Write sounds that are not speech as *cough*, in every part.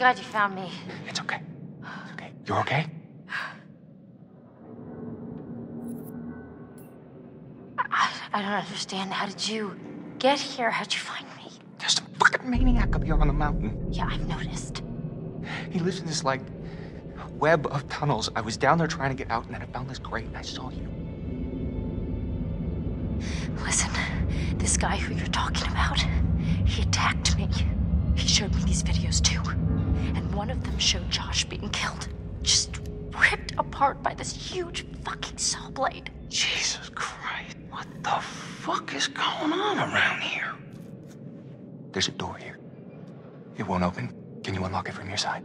Thank you found me. It's okay. It's okay. You're okay? I, I don't understand. How did you get here? How'd you find me? There's some fucking maniac up here on the mountain. Yeah, I've noticed. He lives in this, like, web of tunnels. I was down there trying to get out, and then I found this grate, and I saw you. Listen, this guy who you're talking about, he attacked me. He showed me these videos too. One of them showed Josh being killed. Just ripped apart by this huge fucking saw blade. Jesus Christ. What the fuck is going on around here? There's a door here. It won't open. Can you unlock it from your side?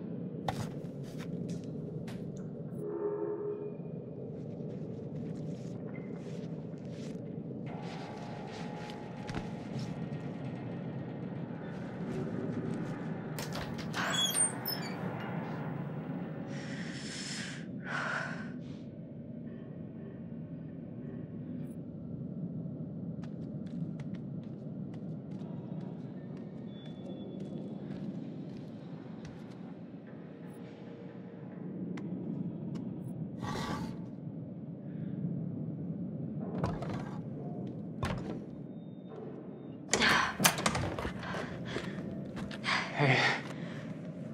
Hey,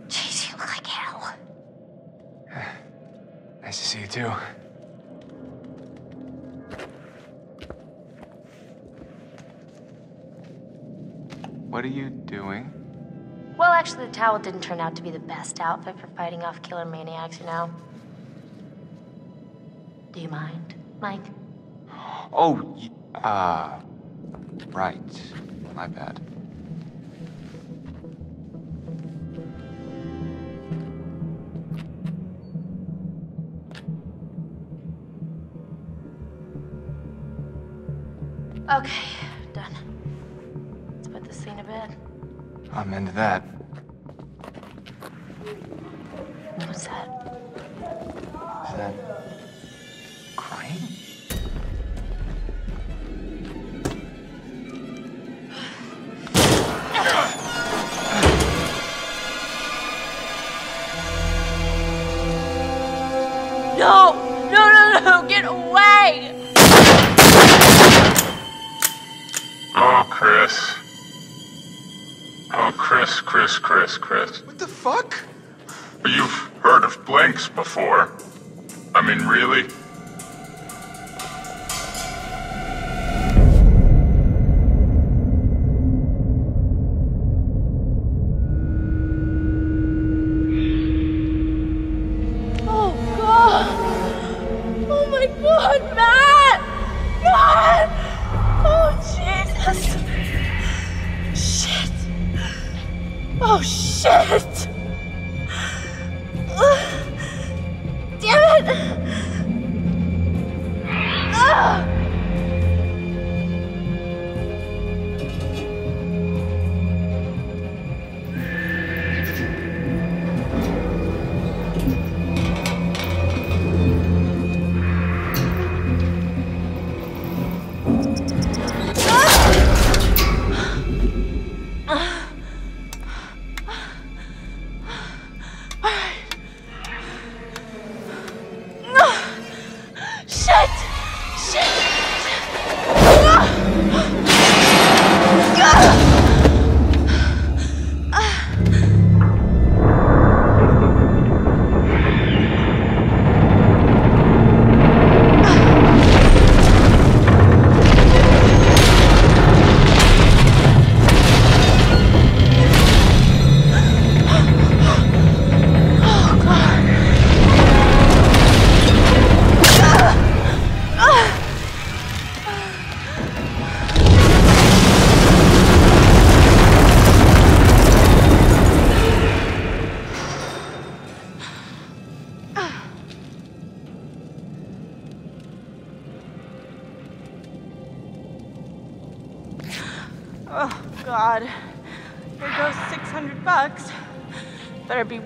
Jeez, you look like hell. Nice to see you too. What are you doing? Well, actually, the towel didn't turn out to be the best outfit for fighting off killer maniacs, you know? Do you mind, Mike? Oh, uh, right. My bad. Okay, done. Let's put this thing to bed. I'm into that. Chris. Oh, Chris, Chris, Chris, Chris. What the fuck? You've heard of blanks before. I mean, really?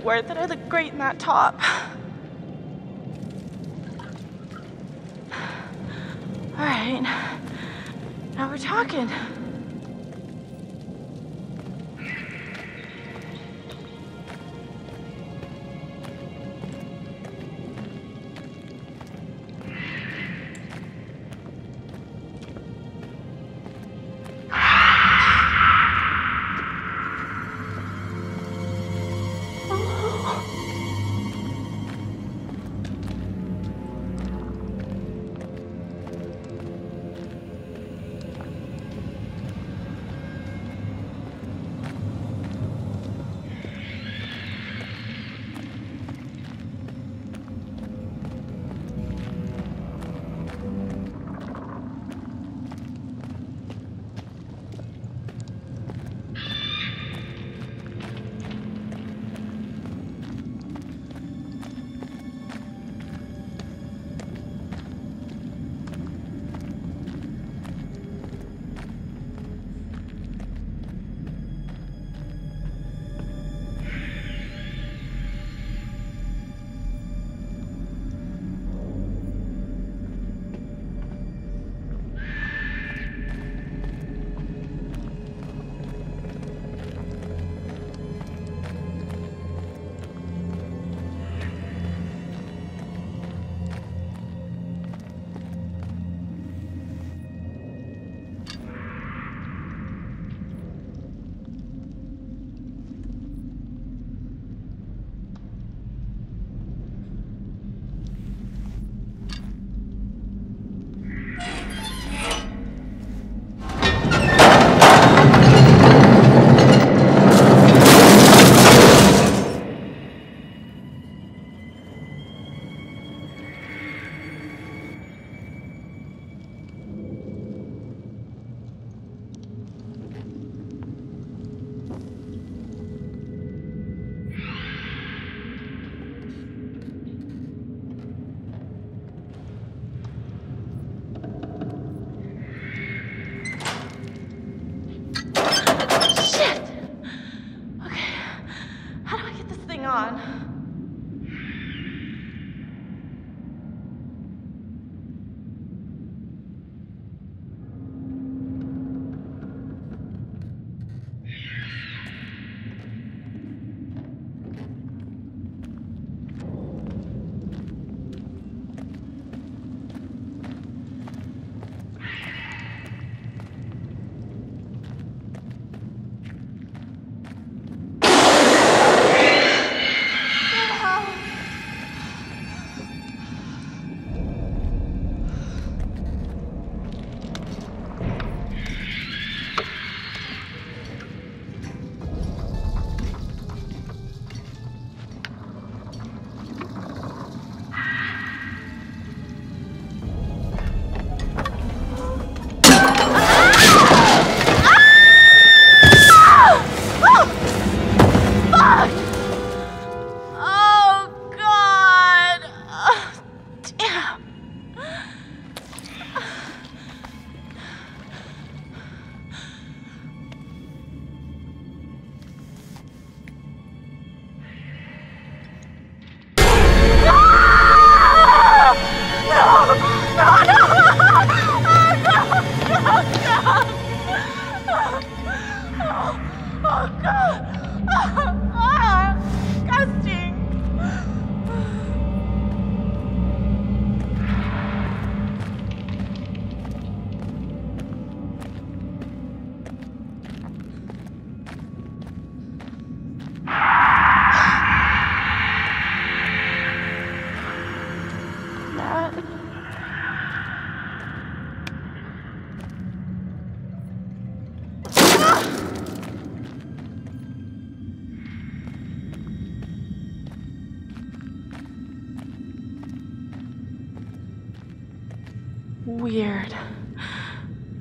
Worth it. I look great in that top. All right. Now we're talking.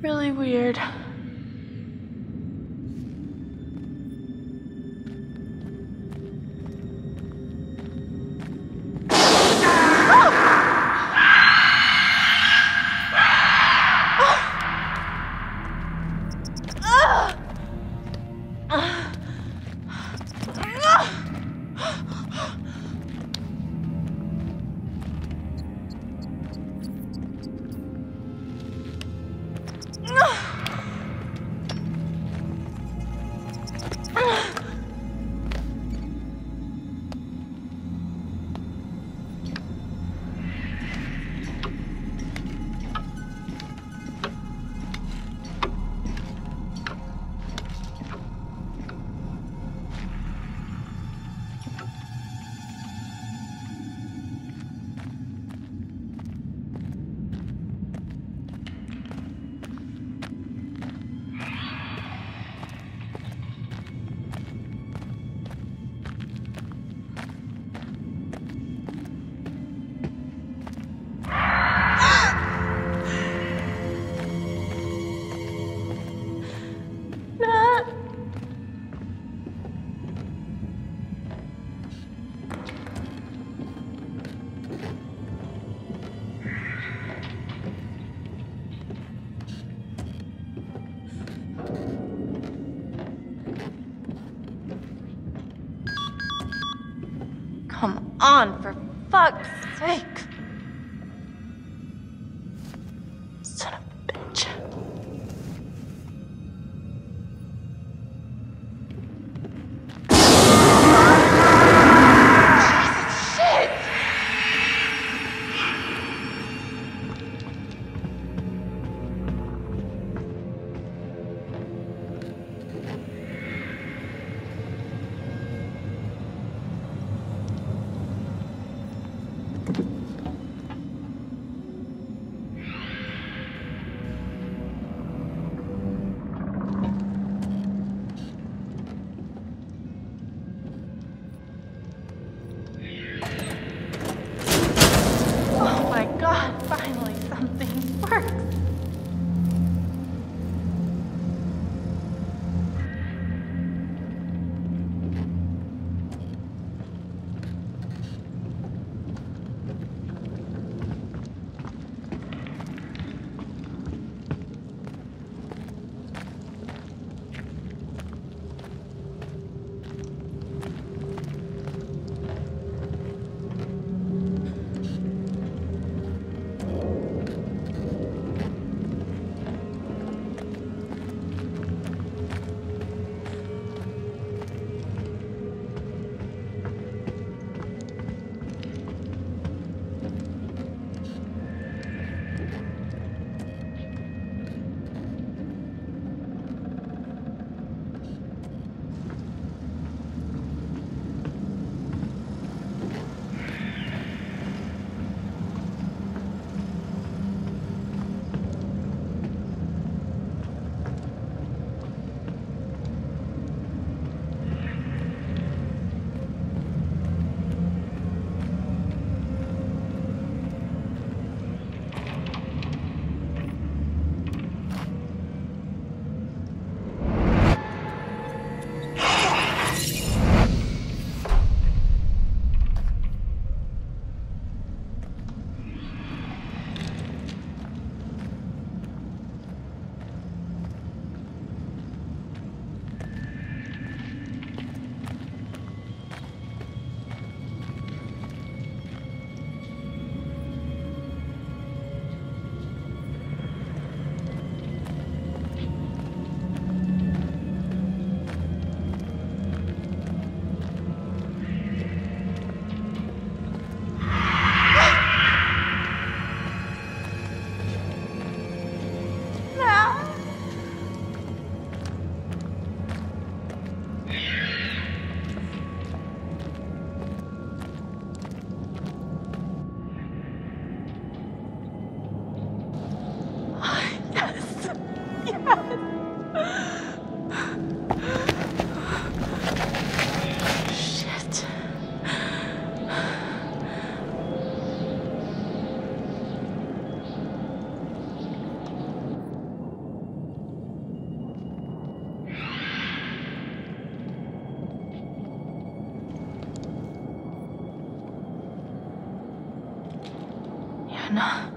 Really weird. On, for fuck's sake? Yana.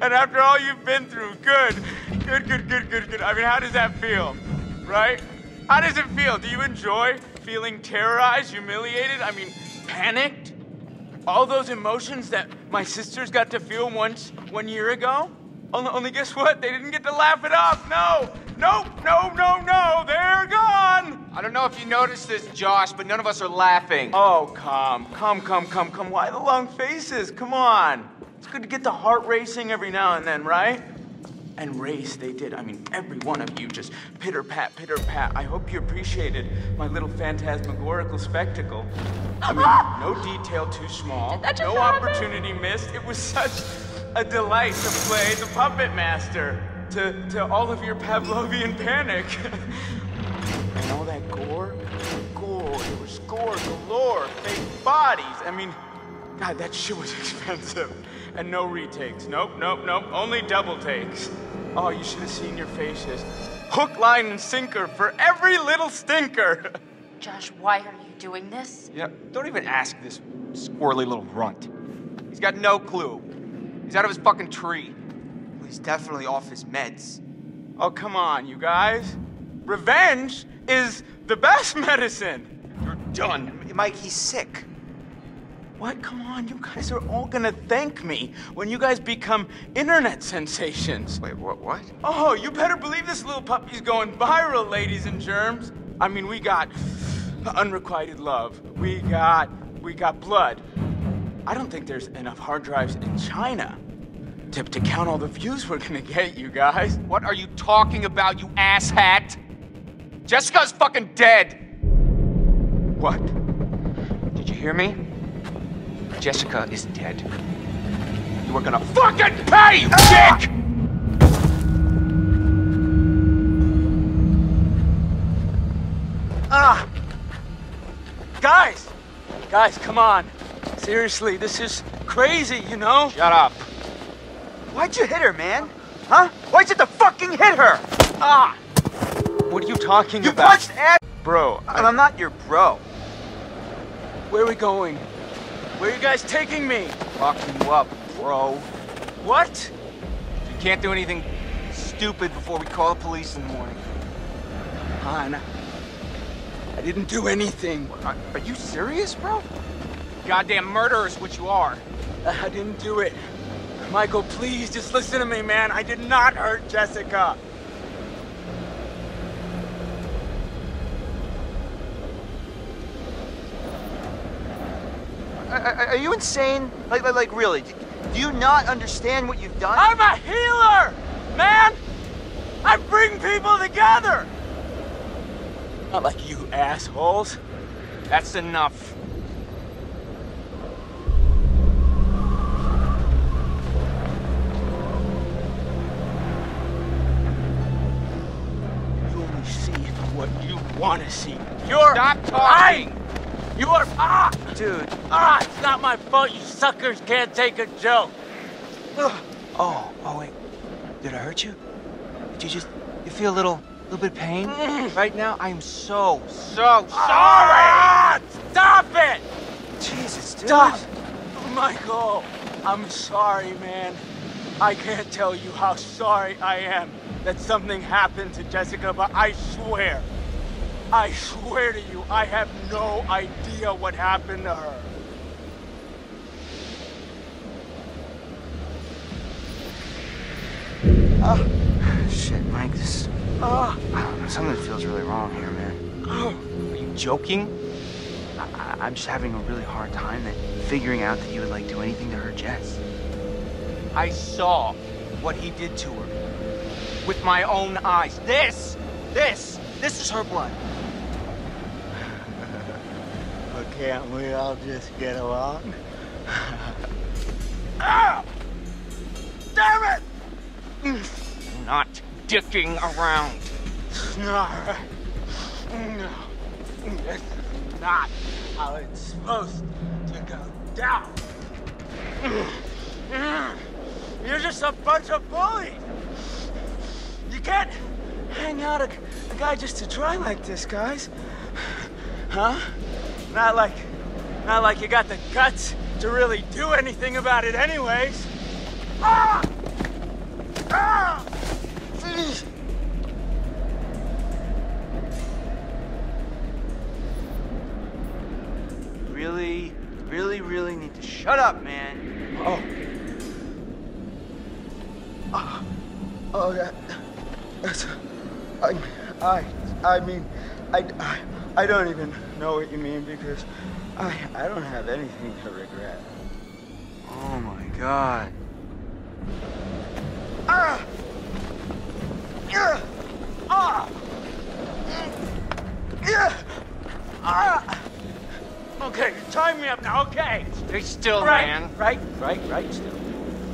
And after all you've been through, good. Good, good, good, good, good. I mean, how does that feel? Right? How does it feel? Do you enjoy feeling terrorized, humiliated? I mean, panicked? All those emotions that my sisters got to feel once, one year ago? Only, only guess what? They didn't get to laugh it off. No! Nope! No, no, no! They're gone! I don't know if you noticed this, Josh, but none of us are laughing. Oh, come, come, come, come, come. Why the long faces? Come on. It's good to get the heart racing every now and then, right? And race they did. I mean, every one of you just pitter pat, pitter pat. I hope you appreciated my little phantasmagorical spectacle. I mean, no *laughs* detail too small, Did that just no happen? opportunity missed. It was such a delight to play the puppet master to, to all of your Pavlovian panic. *laughs* and all that gore, gore, there was gore galore, fake bodies. I mean, God, that shit was *laughs* expensive. And no retakes. Nope, nope, nope. Only double takes. Oh, you should have seen your faces. Hook, line, and sinker for every little stinker. *laughs* Josh, why are you doing this? Yeah, don't even ask this squirrely little runt. He's got no clue. He's out of his fucking tree. Well, he's definitely off his meds. Oh, come on, you guys. Revenge is the best *laughs* medicine. You're done. Mike, he's sick. What? Come on, you guys are all gonna thank me when you guys become internet sensations. Wait, what? What? Oh, you better believe this little puppy's going viral, ladies and germs. I mean, we got unrequited love. We got we got blood. I don't think there's enough hard drives in China to, to count all the views we're gonna get, you guys. What are you talking about, you asshat? Jessica's fucking dead. What? Did you hear me? Jessica is dead. You are gonna fucking pay, you dick! Ah! Guys! Guys, come on. Seriously, this is crazy, you know? Shut up. Why'd you hit her, man? Huh? Why'd you have to fucking hit her? Ah! What are you talking You about? punched ass. Bro, And I'm not your bro. where are we going? Where are you guys taking me? Fucking you up, bro. What? You can't do anything stupid before we call the police in the morning. Han, I didn't do anything. Are, are you serious, bro? Goddamn murderer is what you are. I didn't do it. Michael, please just listen to me, man. I did not hurt Jessica. Are, are- are you insane? Like, like, like, really? Do do you not understand what you've done? I'm a healer, man. I bring people together. Not like you assholes. That's enough. You only see what you want to see. You're Stop talking. lying. You are ah, Dude, ah. It's not my fault. You suckers can't take a joke. Oh, oh wait. Did I hurt you? Did you just you feel a little little bit of pain right now? I am so so sorry. Ah, stop it! Jesus, dude. Stop! Michael, I'm sorry, man. I can't tell you how sorry I am that something happened to Jessica, but I swear, I swear to you, I have no idea what happened to her. Shit, Mike, this. Ah, Something feels really wrong here, man. Are you joking? I, I'm just having a really hard time figuring out that you would like do anything to hurt Jess. I saw what he did to her with my own eyes. This, this, this is her blood. *laughs* but can't we all just get along? *laughs* Ah! Damn it! Not dicking around. No. No. This is not how it's supposed to go down. You're just a bunch of bullies. You can't hang out a, a guy just to try like this, guys? Huh? Not like, not like you got the guts to really do anything about it anyways. Ah! Really, need to shut up, man. Oh. Oh, oh that, that's, I, I, I mean, I, I, I don't even know what you mean because I, I don't have anything to regret. Oh my god. Ah! Yeah! Ah! Yeah! Ah! Okay, time me up okay. Stay still, right, man. Right, right, right, still.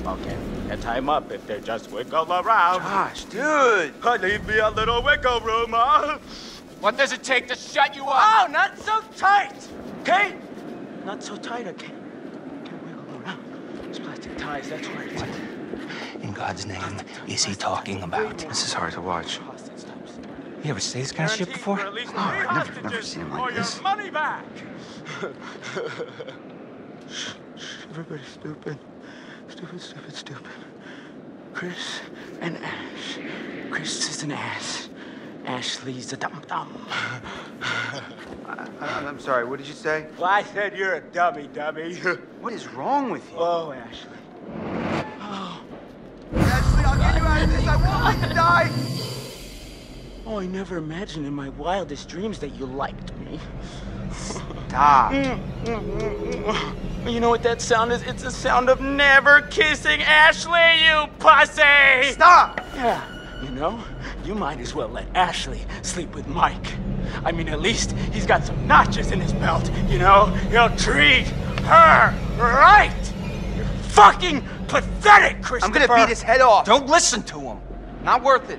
Okay, and tie 'em up if they just wiggle around. Gosh, dude. Uh, Leave me a little wiggle room, huh? What does it take to shut you up? Oh, not so tight, okay? Not so tight, okay? Can't wiggle around. These plastic ties, that's where it's In God's name, is he talking about? This is hard to watch. Hostage types. You ever say this kind of shit before? for at least Oh, three I've never- never hostages seen 'em like this. money back. Shh, *laughs* Everybody's stupid. Stupid, stupid, stupid. Chris and Ash. Chris is an ass. Ashley's a dum dum. *laughs* I, I, I'm sorry, what did you say? Well, I said you're a dummy, dummy. *laughs* What is wrong with you? oh, Ashley. Oh. *gasps* Ashley, I'll get you out of this. I won't let you die. Oh, I never imagined in my wildest dreams that you liked me. Stop. You know what that sound is? It's the sound of never kissing Ashley, you pussy! Stop. Yeah, you know, you might as well let Ashley sleep with Mike. I mean, at least he's got some notches in his belt, you know? He'll treat her right! You're fucking pathetic, Christopher! I'm gonna beat his head off. Don't listen to him. Not worth it.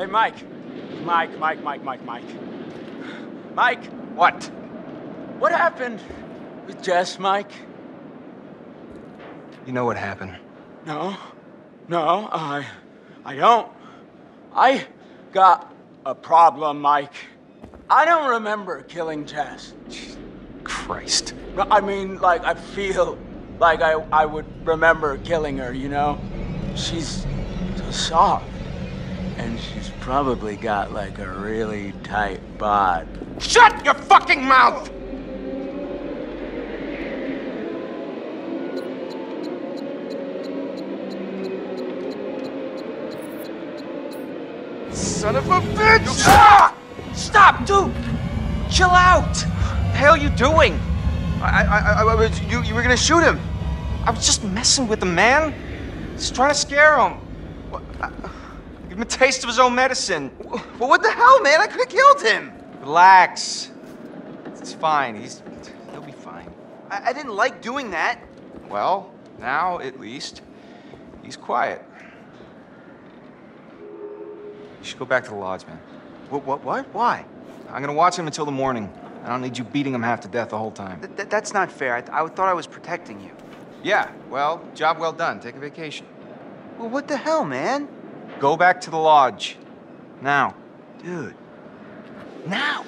Hey, Mike. Mike, Mike, Mike, Mike, Mike. Mike, What? what happened with Jess, Mike? You know what happened? No, no, I, I don't. I got a problem, Mike. I don't remember killing Jess. Christ. I mean, like, I feel like I, I would remember killing her, you know? She's so soft. And she's probably got, like, a really tight bod. Shut your fucking mouth! Son of a bitch. Ah! Stop, dude! Chill out! What The hell you doing? I, I, I, I was, you, you were gonna shoot him. I was just messing with the man. Just trying to scare him. Give him a taste of his own medicine. Well, what the hell, man? I could have killed him. Relax. It's fine. He's he'll be fine. I, I didn't like doing that. Well, now at least he's quiet. You should go back to the lodge, man. What? What? What? Why? I'm gonna watch him until the morning. I don't need you beating him half to death the whole time. Th- th- that's not fair. I, th- I thought I was protecting you. Yeah, well, job well done. Take a vacation. Well, what the hell, man? Go back to the lodge. Now. Dude. Now!